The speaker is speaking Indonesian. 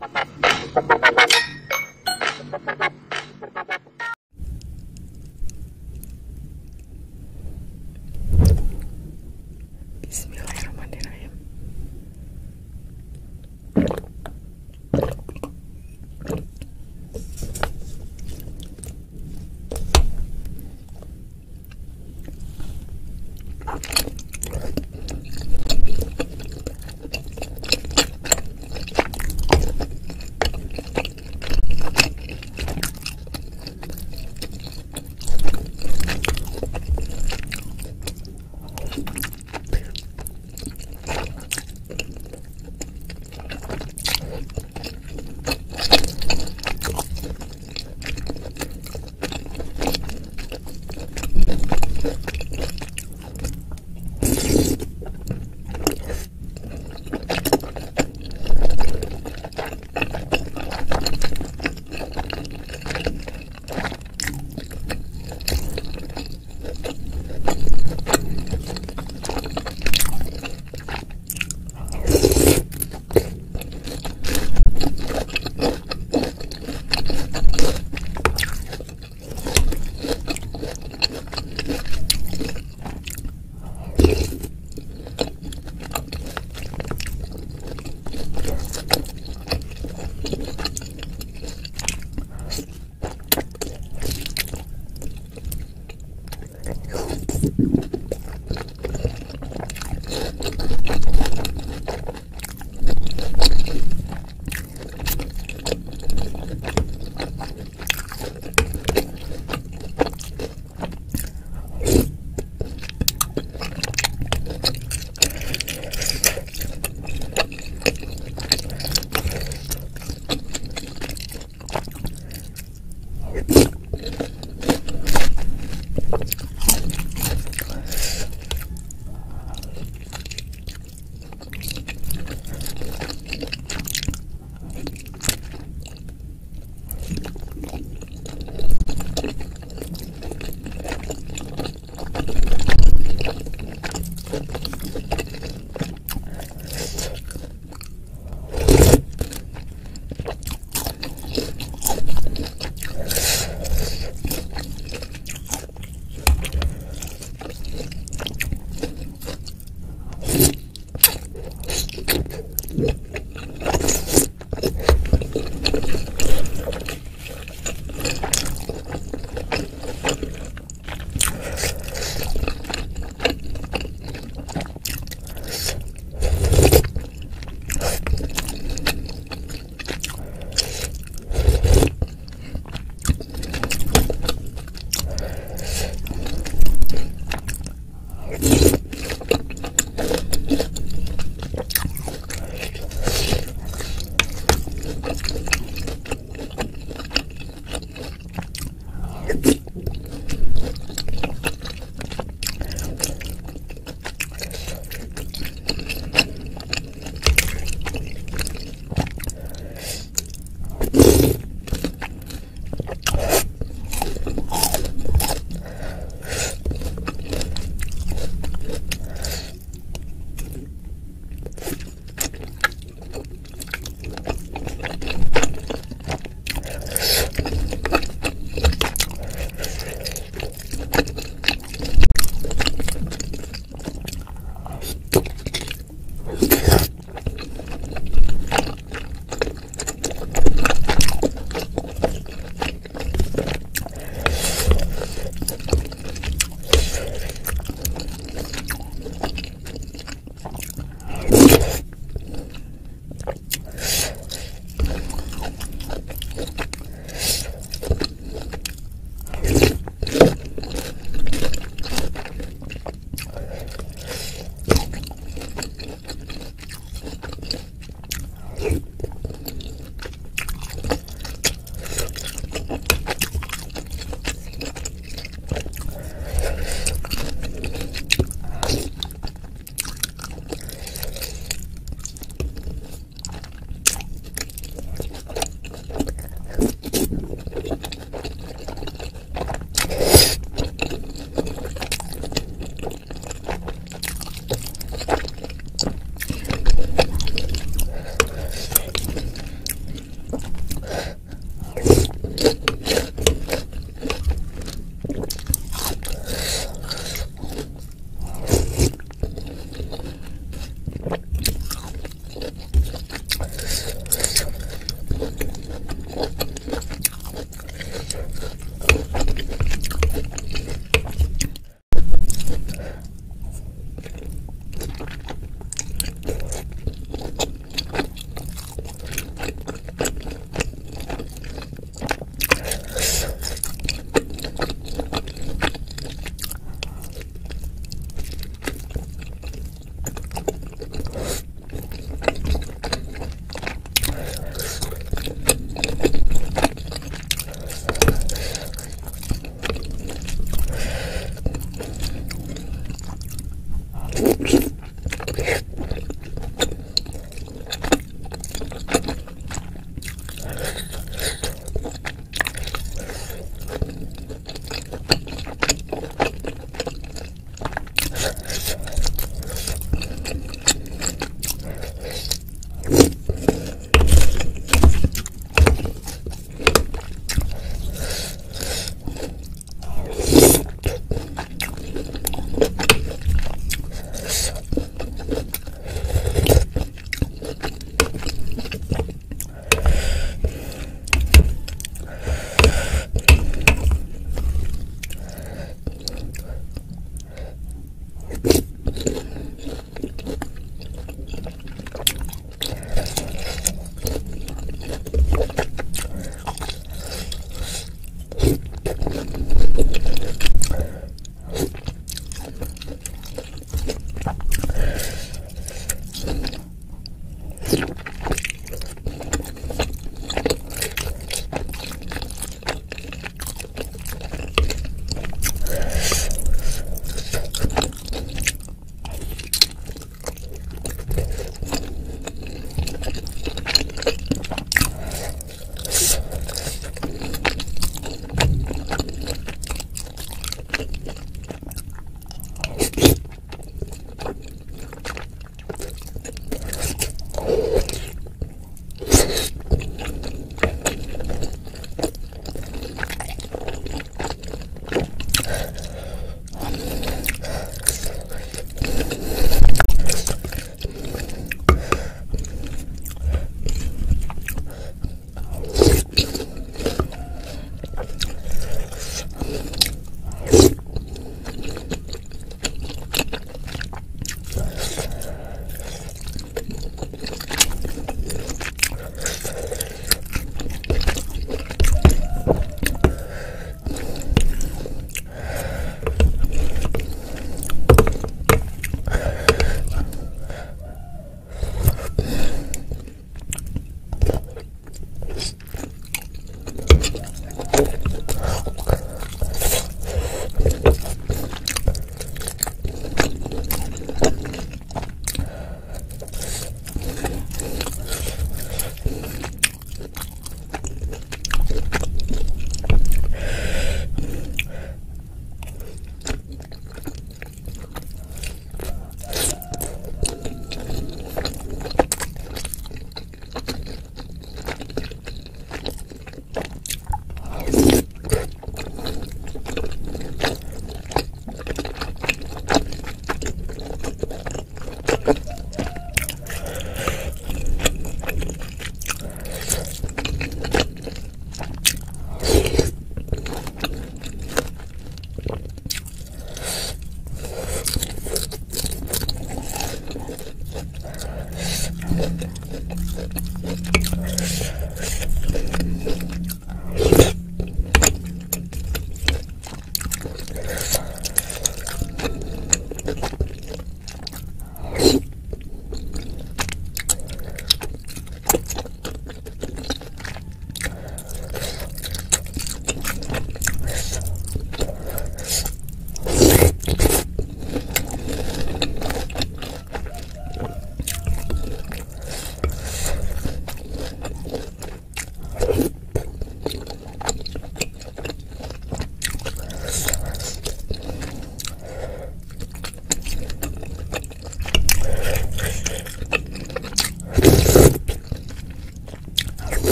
Bismillahirrahmanirrahim. perfect.